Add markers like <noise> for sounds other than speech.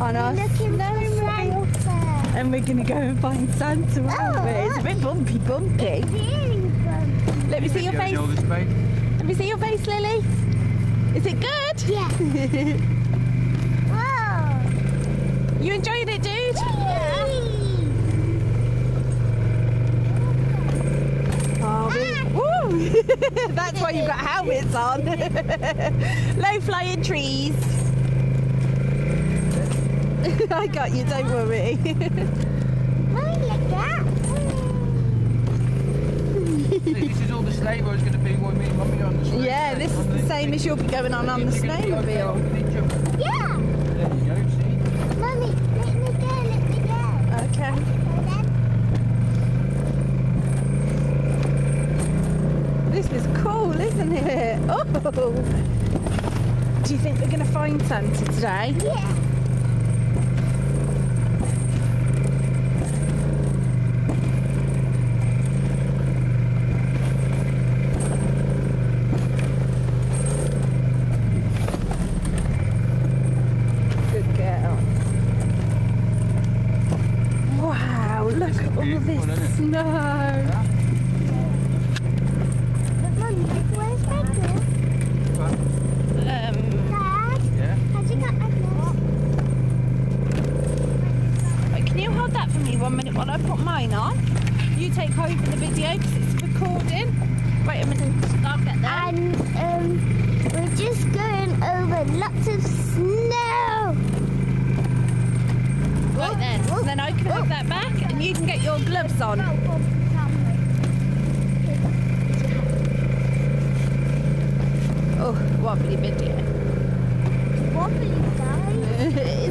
on our Looking snow for mobile. Santa. And we're going to go and find Santa, aren't oh, we? It's a bit bumpy, bumpy. Really fun. Let me see your face. the oldest babe. Let me see your face, Lilly. Is it good? Yeah. <laughs> Whoa. You enjoyed it, dude? Oh! Ah. <laughs> That's why you've got <laughs> helmets on. Low flying trees. <laughs> I got you, don't worry. <laughs> Mommy, this is all the sleigh road's going to be when me and mummy on the sleigh. yeah, this is the same as you'll be going on on the snowmobile. Yeah. There you go, see? Mommy, let me go, let me go. Okay. This is cool, isn't it? <laughs> Oh! Do you think we're going to find Santa today? Yeah. Good girl. Wow, look at all beautiful, this isn't it? snow. But Mommy, where's my glove? Um, Dad, Yeah? have you got my glove? wait, can you hold that for me one minute while I put mine on? You take over the video because it's recording. Wait a minute, I'll get there. And um, we're just going over lots of snow. Right then, so then I can have you can get your gloves on. Oh, wobbly video. Wobbly guys. it's very wobbly.